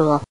Cool.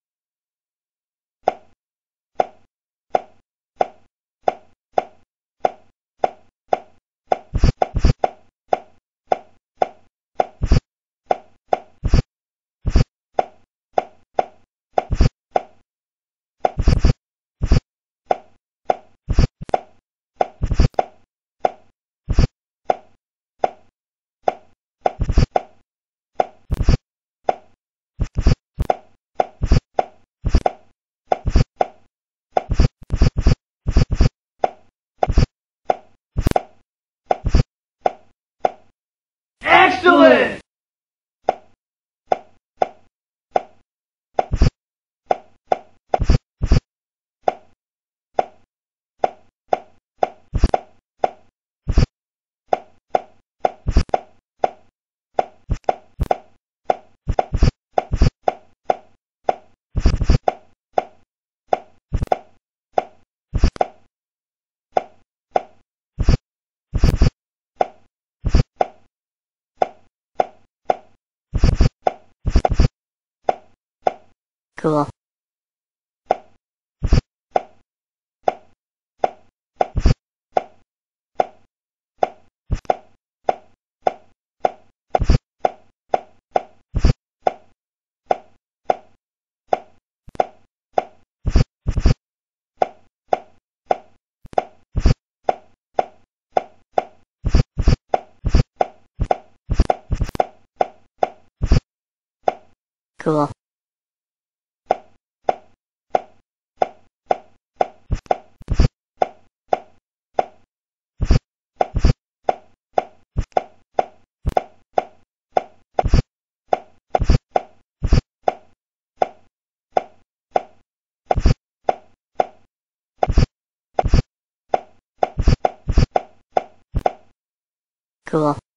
哥。哥。Cool.